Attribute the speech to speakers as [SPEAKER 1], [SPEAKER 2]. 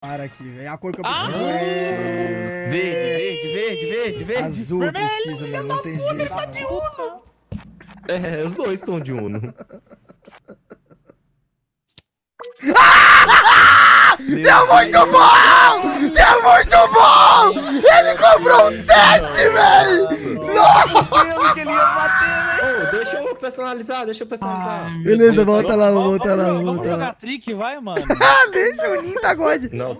[SPEAKER 1] Para aqui, velho. A cor que eu
[SPEAKER 2] Ah!
[SPEAKER 1] preciso é...
[SPEAKER 2] Verde, verde, verde, verde, verde.
[SPEAKER 1] Azul eu preciso, mano. Não tem jeito.
[SPEAKER 2] Tá de Uno.
[SPEAKER 3] É, os dois estão de Uno.
[SPEAKER 1] Deu muito bom! Deu muito bom! Ele comprou um set, velho!
[SPEAKER 2] Eu que ele ia bater, velho.
[SPEAKER 3] Ô, deixa eu personalizar, deixa eu personalizar.
[SPEAKER 2] Ai,
[SPEAKER 1] Beleza,
[SPEAKER 2] Deus.
[SPEAKER 1] volta lá,
[SPEAKER 2] Vamos-
[SPEAKER 1] volta lá,
[SPEAKER 2] vamos-
[SPEAKER 1] volta
[SPEAKER 2] Vamos
[SPEAKER 1] lá.
[SPEAKER 2] jogar trick, vai, mano.
[SPEAKER 1] Ah, deixa o Ninho tá God.
[SPEAKER 3] Não,